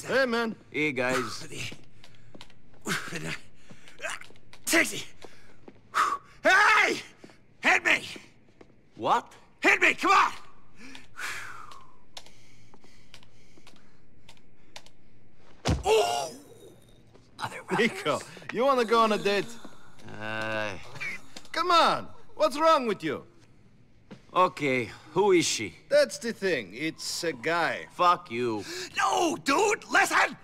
Who's that? Hey, man. Hey, guys. Taxi! Hey! Hit me! What? Hit me! Come on! Oh! Other Niko, you wanna go on a date? Uh, Come on! What's wrong with you? Okay, who is she? That's the thing. It's a guy. Fuck you. No, dude! Listen!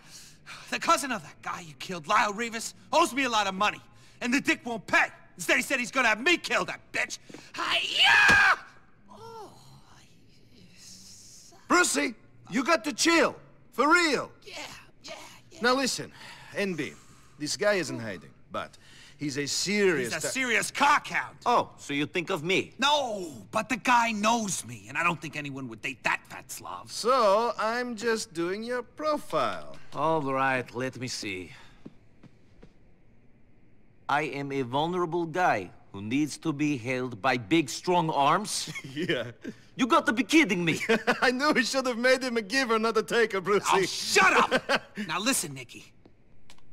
The cousin of that guy you killed, Lyle Rivas, owes me a lot of money. And the dick won't pay. Instead, he said he's gonna have me kill that bitch. Hi-ya! Oh, Brucie, you got to chill. For real. yeah, yeah, yeah. Now listen, NB, this guy isn't hiding, but he's a serious... He's a serious cockhound. Oh, so you think of me? No, but the guy knows me, and I don't think anyone would date that fat Slav. So, I'm just doing your profile. All right, let me see. I am a vulnerable guy who needs to be held by big, strong arms. yeah. You got to be kidding me. I knew we should have made him a giver, not a taker, Brucie. Oh, shut up! now listen, Nicky.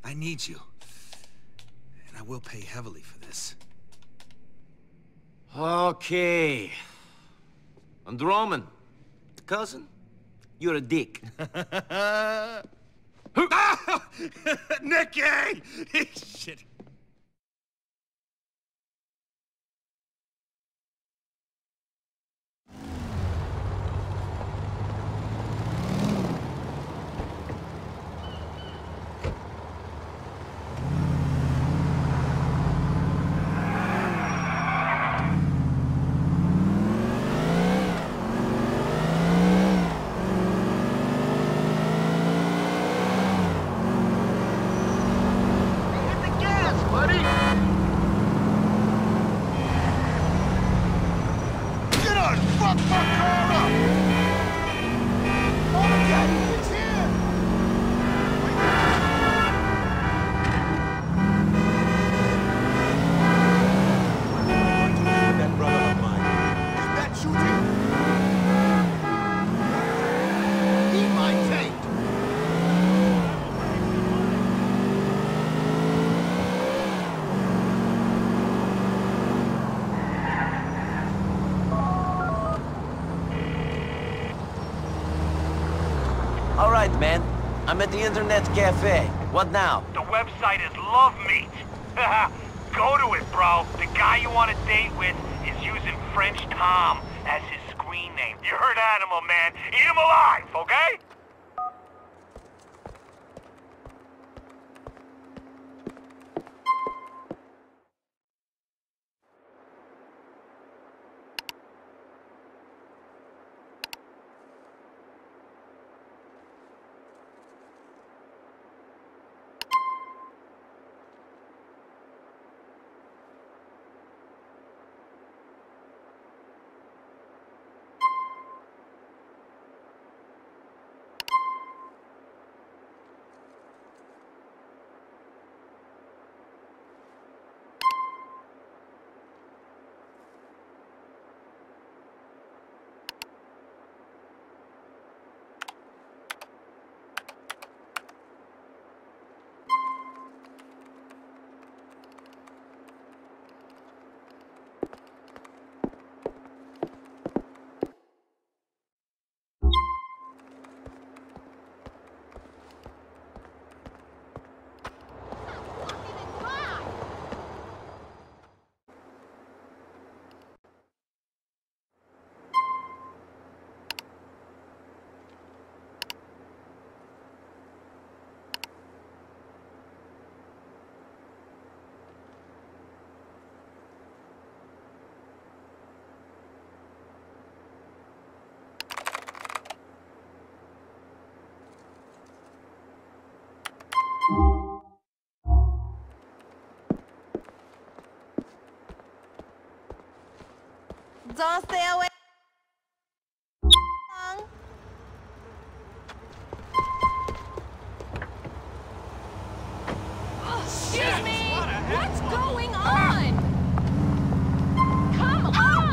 I need you. And I will pay heavily for this. okay. And Roman, cousin, you're a dick. Who? Nicky! Shit. Hit the gas, buddy! Get on! Fuck my car up! Oh my god, he's here! That brother of mine. Is that shooting? Eat my tape! Man. I'm at the internet cafe. What now? The website is Love Meet. Go to it, bro. The guy you want to date with is using French Tom as his screen name. You heard Animal Man. Eat him alive, okay? Don't stay away. Excuse me! What's going on? Come on!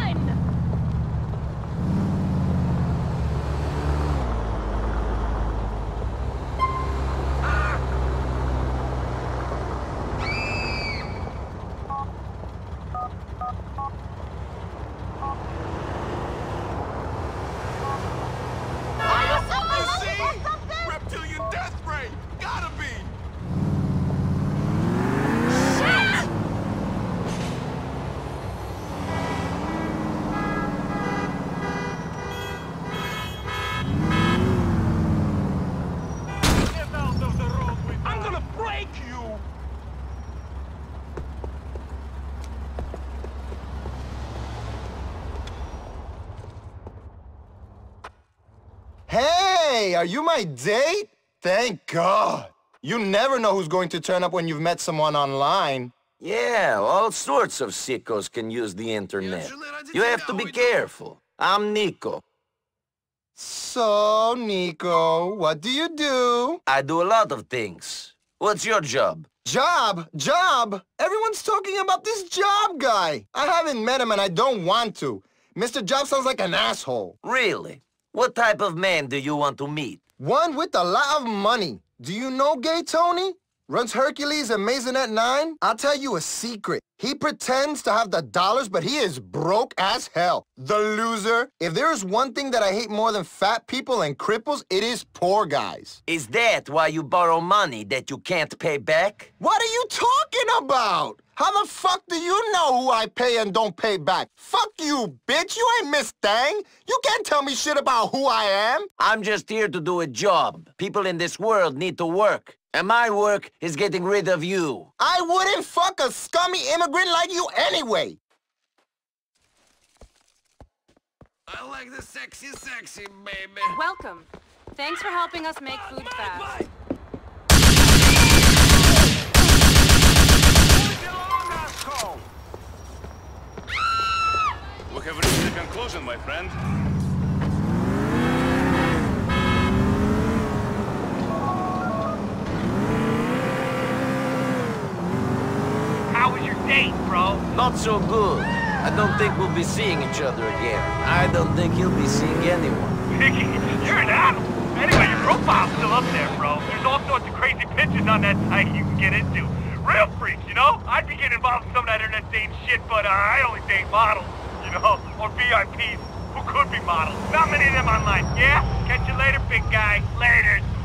Hey, are you my date? Thank God. You never know who's going to turn up when you've met someone online. Yeah, all sorts of sickos can use the internet. You have to be careful. I'm Niko. So, Niko, what do you do? I do a lot of things. What's your job? Job? Job? Everyone's talking about this job guy. I haven't met him and I don't want to. Mr. Job sounds like an asshole. Really? What type of man do you want to meet? One with a lot of money. Do you know Gay Tony? Runs Hercules and Maisonette 9? I'll tell you a secret. He pretends to have the dollars, but he is broke as hell. The loser. If there is one thing that I hate more than fat people and cripples, it is poor guys. Is that why you borrow money that you can't pay back? What are you talking about? How the fuck do you know who I pay and don't pay back? Fuck you, bitch. You ain't Miss Thang. You can't tell me shit about who I am. I'm just here to do a job. People in this world need to work. And my work is getting rid of you. I wouldn't fuck a scummy immigrant like you anyway. I like the sexy, sexy, baby. Welcome. Thanks for helping us make food fast. We have reached the conclusion, my friend. How was your date, bro? Not so good. I don't think we'll be seeing each other again. I don't think he'll be seeing anyone. Vicky, you're an animal. Anyway, your profile's still up there, bro. There's all sorts of crazy pictures on that site you can get into. Real freaks, you know? I'd be getting involved in some of that internet dating shit, but uh, I only date models, you know? Or VIPs who could be models. Not many of them online, yeah? Catch you later, big guy. Later.